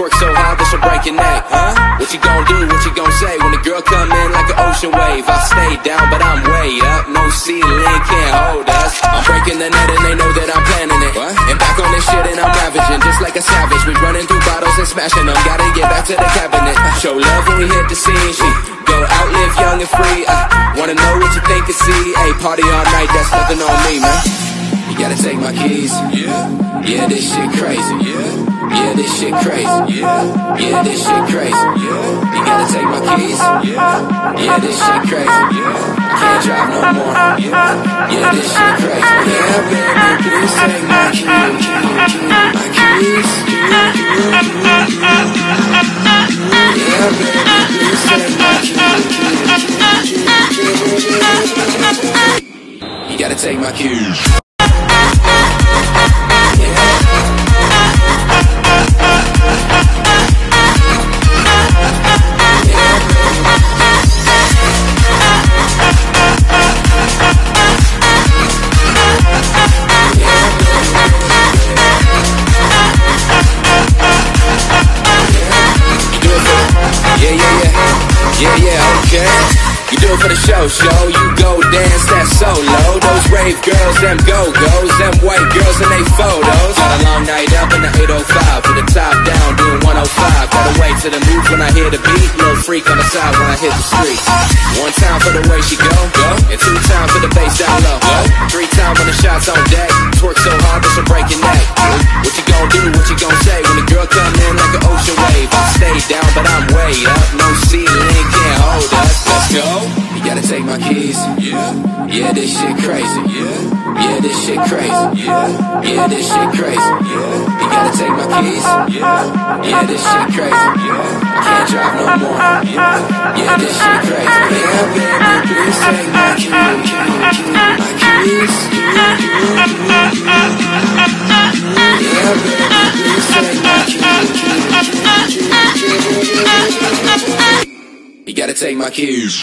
Twerk so hard that she'll break your neck. Huh? What you gonna do? What you gonna say when the girl come in like an ocean wave? I stay down, but I'm way up. No ceiling can't hold us. I'm breaking the net and they know that I'm planning it. What? And back on this shit and I'm ravaging just like a savage. We running through bottles and smashing them. Gotta get back to the cabinet. Show love when we hit the scene. She go out, live young and free. I wanna know what you think and see. Hey, party all night, that's nothing on me, man. You gotta take my keys. Yeah. Yeah, this shit crazy. Yeah. Yeah, this shit crazy. Yeah. Yeah, this shit crazy. Yeah. You gotta take my keys. Yeah. Yeah, this shit crazy. Yeah. Can't drive no more. Yeah. Yeah, this shit crazy. Yeah, baby, please take my keys. My keys. Yeah, baby, please take my keys. You gotta take my keys. For the show, show. You go dance that solo. Those rave girls, them go-go's, them white girls and they photos. Got a long night up in the 805, put the top down, doing 105. Gotta wait to the move when I hear the beat. Little freak on the side when I hit the street. One time for the way she go, go. And two times for the bass down low, go. Three times when the shots on deck. Twerk so hard that she'll break your neck. What you gonna do? What you gonna say when the girl come in like an ocean wave? I stay down, but I'm my keys. Yeah. Yeah, this shit crazy. Yeah. Yeah, this shit crazy. Yeah. Yeah, this shit crazy. Yeah. You gotta take my keys. Yeah. Yeah, this shit crazy. Yeah. Can't drive no more. Yeah. Yeah, this shit crazy. Yeah, baby, please take my keys. My keys. Yeah, baby, please take my keys. You gotta take my keys.